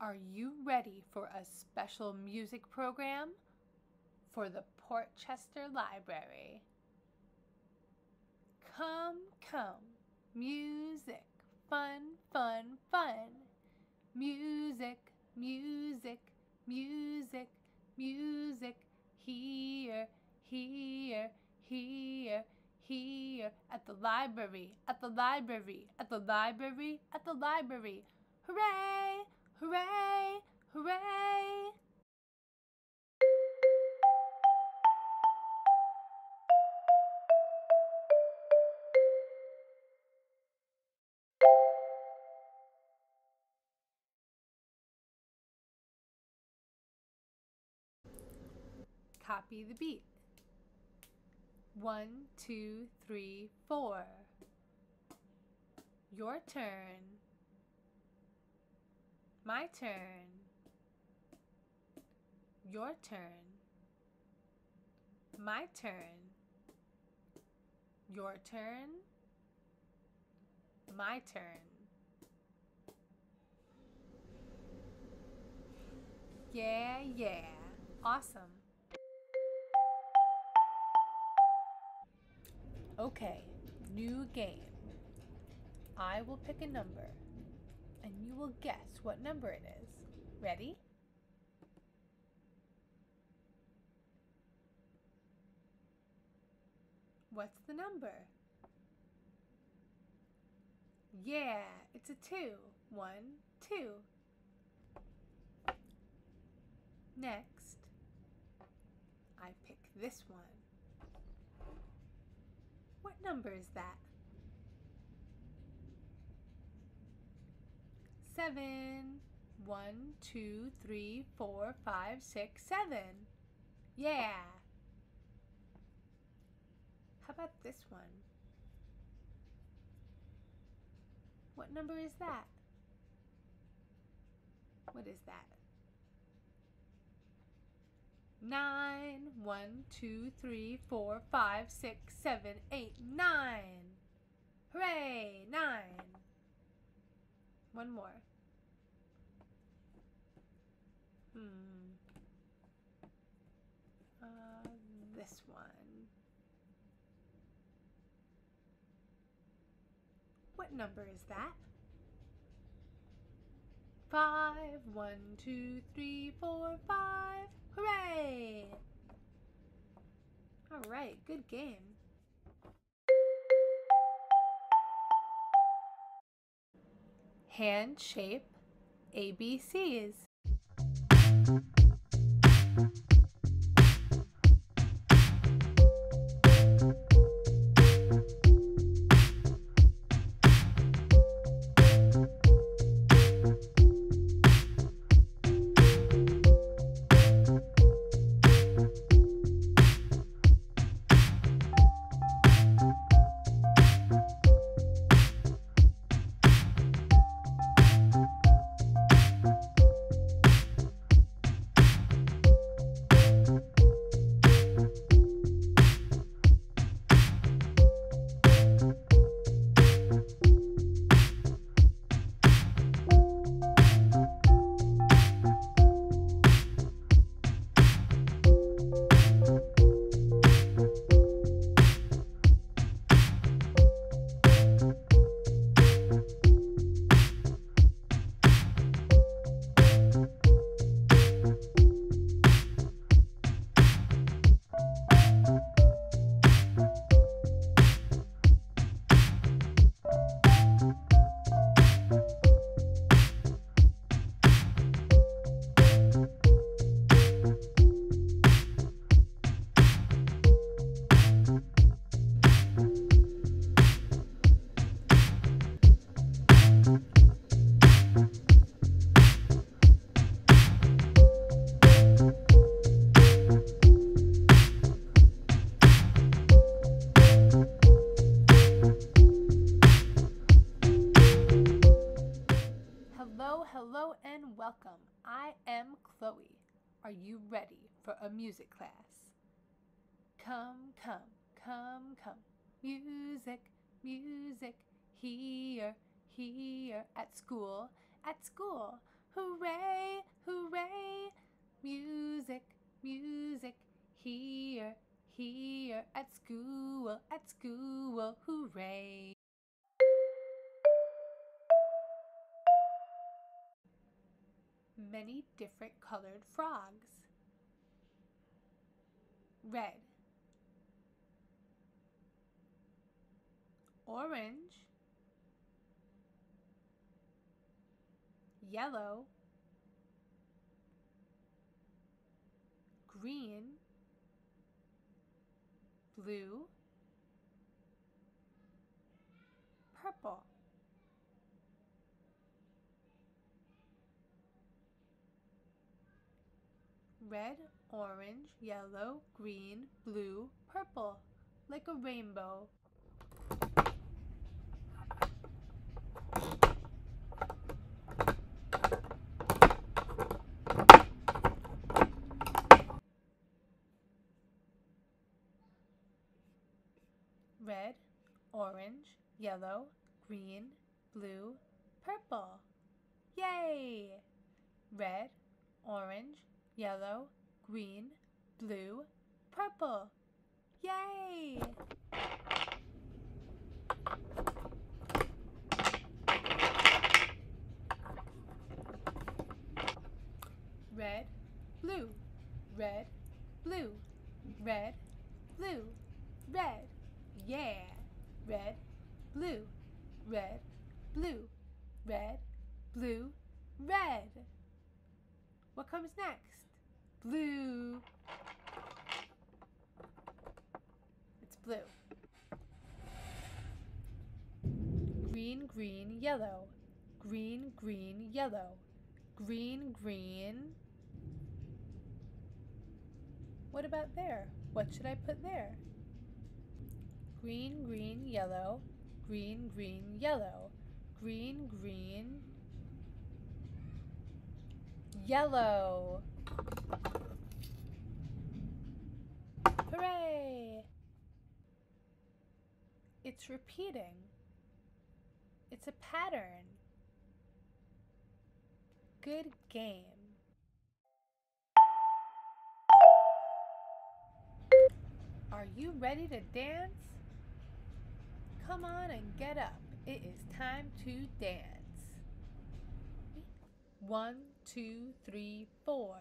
Are you ready for a special music program for the Portchester Library? Come, come, music, fun, fun, fun. Music, music, music, music, here, here, here, here, at the library, at the library, at the library, at the library. Hooray! Hooray! Hooray! Copy the beat. One, two, three, four. Your turn. My turn. Your turn. My turn. Your turn. My turn. Yeah, yeah. Awesome. Okay, new game. I will pick a number, and you will guess what number it is. Ready? What's the number? Yeah, it's a two. One, two. Next, I pick this one. What number is that? Seven. One, two, three, four, five, six, seven. Yeah. How about this one? What number is that? What is that? Nine. One, two, three, four, five, six, seven, eight, nine. Hooray! Nine. One more. Hmm. Uh, this one. What number is that? Five. One, two, three, four, five. Hooray! All right, good game. Hand shape ABCs. Welcome. I am Chloe. Are you ready for a music class? Come, come, come, come. Music, music, here, here, at school, at school. hooray, hooray. Music, music, here, here at school, at school, hooray. Many different colored frogs. Red, orange, yellow, green, blue, purple. Red, orange, yellow, green, blue, purple, like a rainbow. red, orange, yellow, green, blue, purple. Yay! Red, orange, yellow, green, blue, purple. Yay! Red, blue, red, blue, red, blue, red. Yeah. Red, blue, red, blue, red, blue, red. What comes next? Blue. It's blue. Green, green, yellow. Green, green, yellow. Green, green. What about there? What should I put there? green, green, yellow, green, green, yellow, green, green, yellow. Hooray! It's repeating. It's a pattern. Good game. Are you ready to dance? Come on and get up. It is time to dance. One, two, three, four.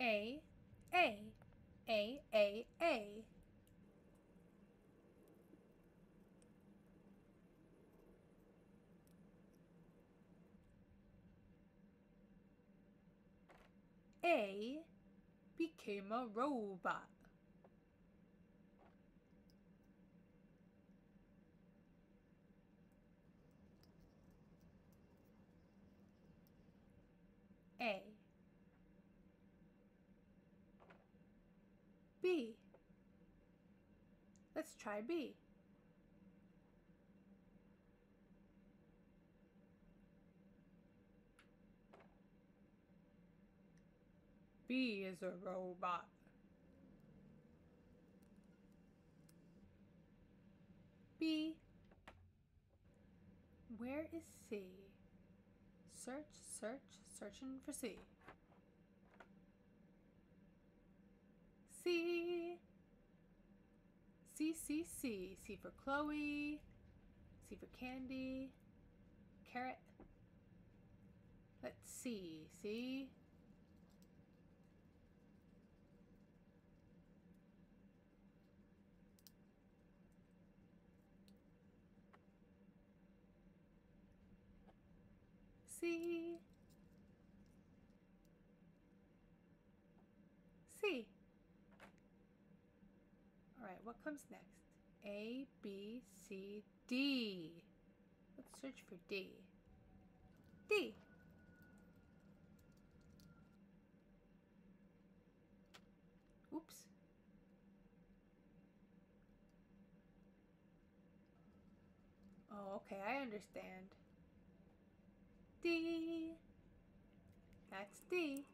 A, A, A, A, A. A became a robot. B. Let's try B. B is a robot. B. Where is C? Search, search, searching for C. C. C, C, C. For Chloe. C for Candy. Carrot. Let's see. See? C. C. What comes next? A, B, C, D. Let's search for D. D. Oops. Oh, okay, I understand. D. That's D.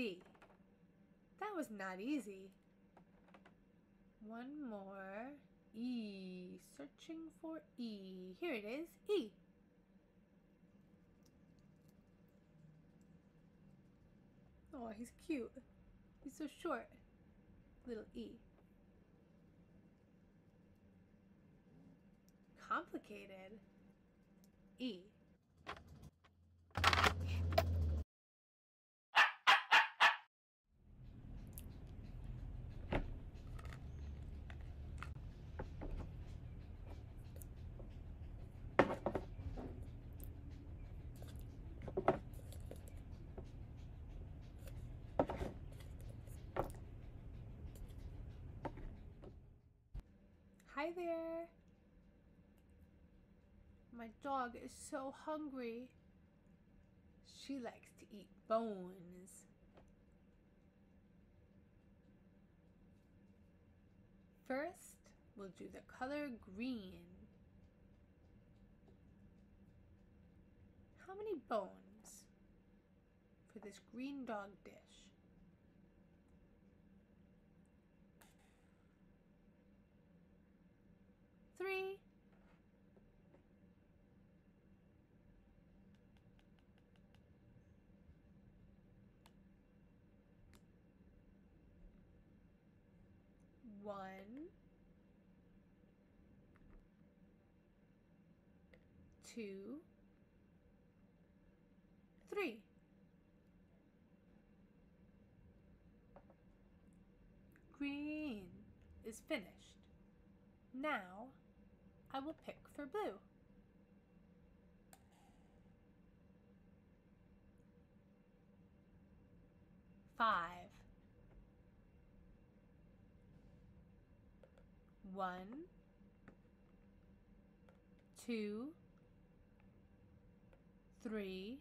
That was not easy. One more. E. Searching for E. Here it is. E. Oh, he's cute. He's so short. Little E. Complicated. E. Hi there. My dog is so hungry. She likes to eat bones. First, we'll do the color green. How many bones for this green dog dish? Three. One. Two. Three. Green is finished. Now I will pick for blue. Five. One, two, three,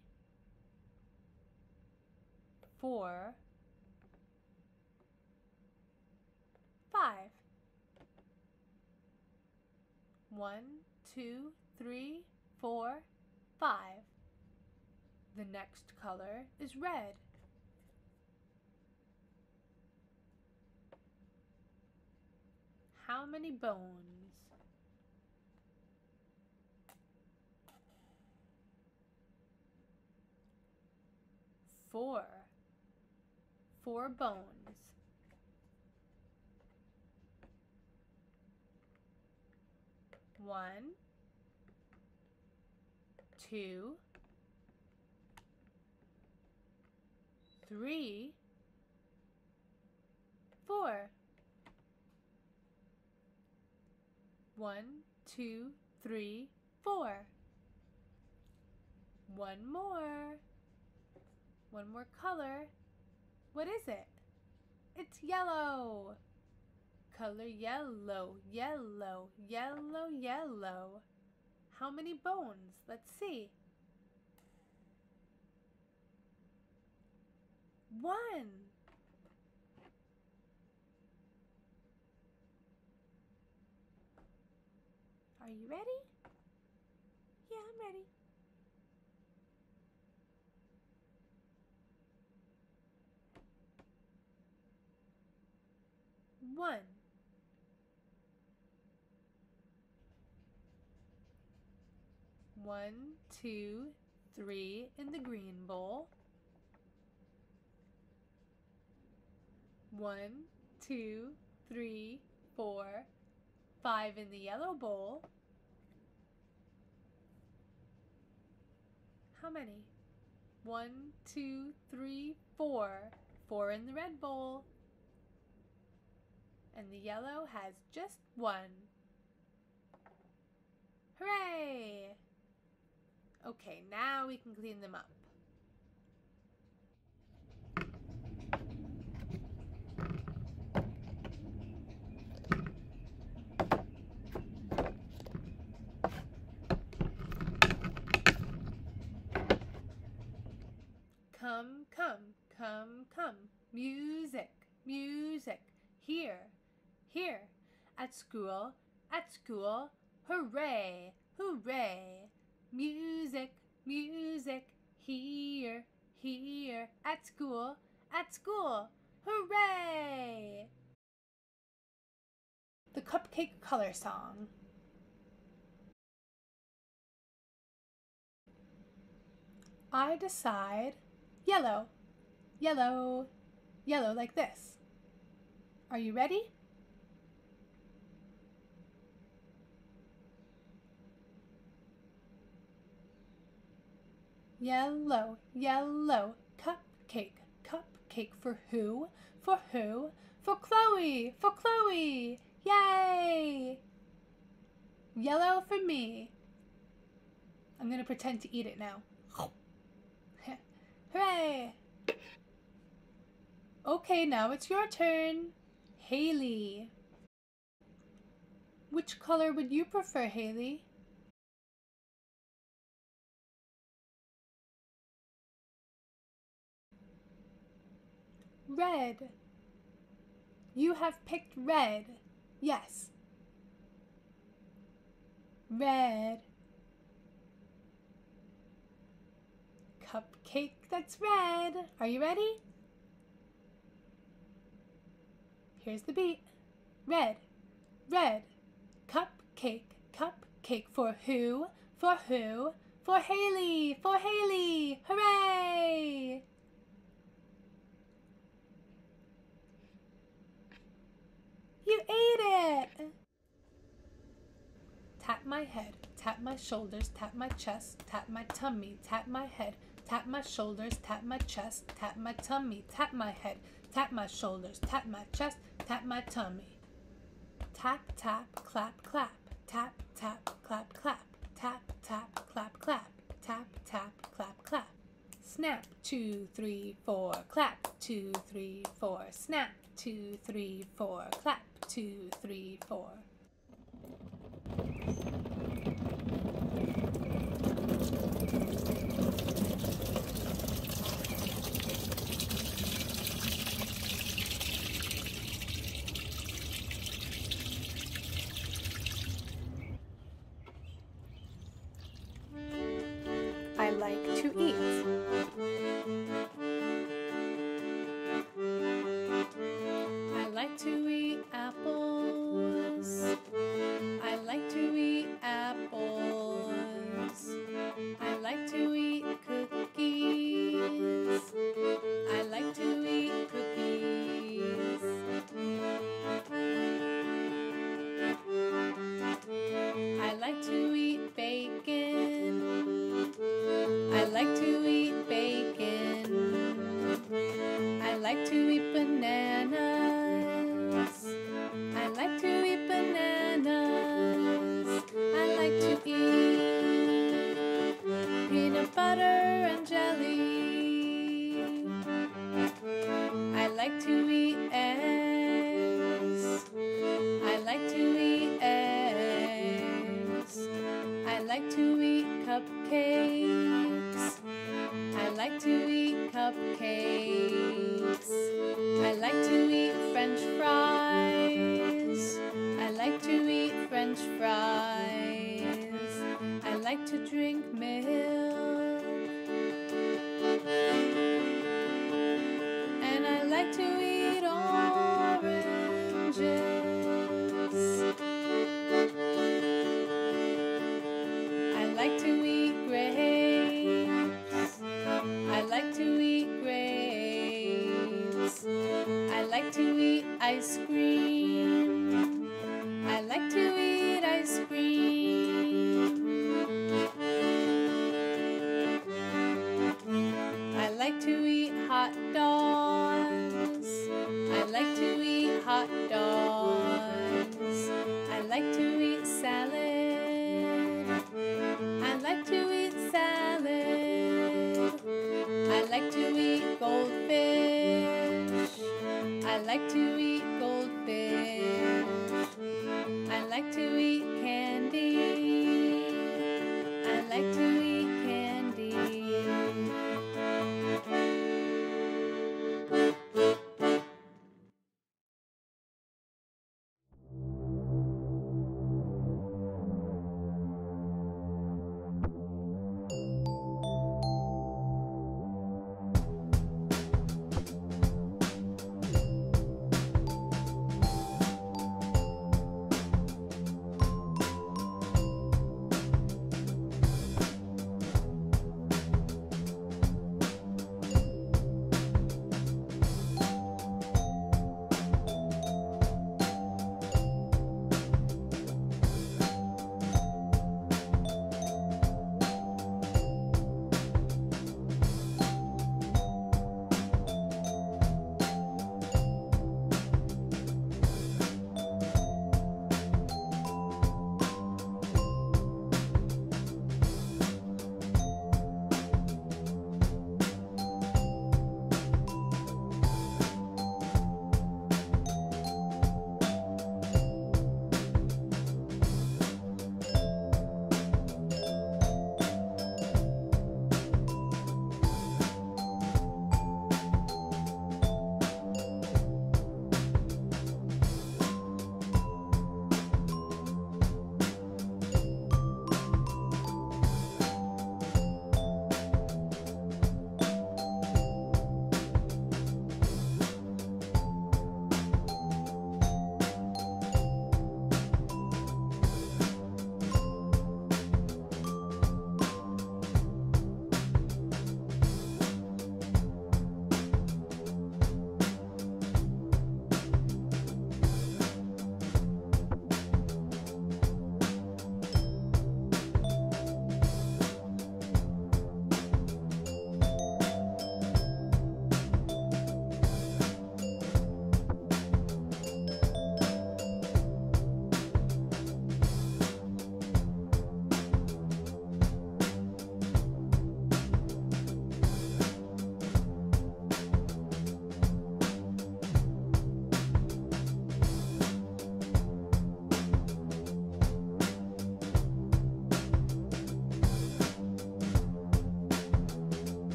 four, five. One, two, three, four, five. The next color is red. How many bones? Four. Four bones. One, two, three, four. One, two, three, four. One more. One more color. What is it? It's yellow. Color yellow, yellow, yellow, yellow. How many bones? Let's see. One. Are you ready? Yeah, I'm ready. One. One, two, three in the green bowl. One, two, three, four, five in the yellow bowl. How many? One, two, three, four. Four in the red bowl. And the yellow has just one. Hooray! Okay, now we can clean them up. Come, come, come, come. Music, music. Here, here. At school, at school. Hooray, hooray. Music, music. Here, here. At school, at school. Hooray! The Cupcake Color Song. I decide yellow, yellow, yellow like this. Are you ready? Yellow, yellow, cupcake, cupcake for who? For who? For Chloe, for Chloe! Yay! Yellow for me. I'm going to pretend to eat it now. Hooray! Okay, now it's your turn. Haley. Which color would you prefer, Haley? Red. You have picked red. Yes. Red. Cupcake that's red. Are you ready? Here's the beat. Red. Red. Cupcake. Cupcake for who? For who? For Haley. For Haley. Hooray! You ate it! Tap my head, tap my shoulders, tap my chest, tap my tummy, tap my head, tap my shoulders, tap my chest, tap my tummy, tap my head, tap my shoulders, tap my chest, tap my tummy. Tap, tap, clap, clap, tap, tap, clap, clap, tap, tap, clap, clap, tap, tap, clap, clap. Snap, two, three, four, clap, two, three, four, snap, two, three, four, clap, two, three, four. I like to eat. Ice cream. I like to eat ice cream. I like to eat hot dogs. I like to eat hot dogs. I like to eat salad. I like to eat salad. I like to eat goldfish. I like to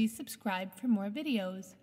Please subscribe for more videos.